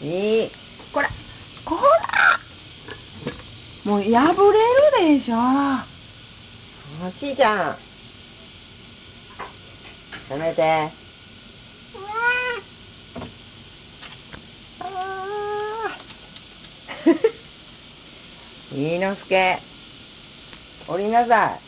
いい。こら。こらもう破れるでしょ。おちいちゃん。やめて。いいのすけ。降りなさい。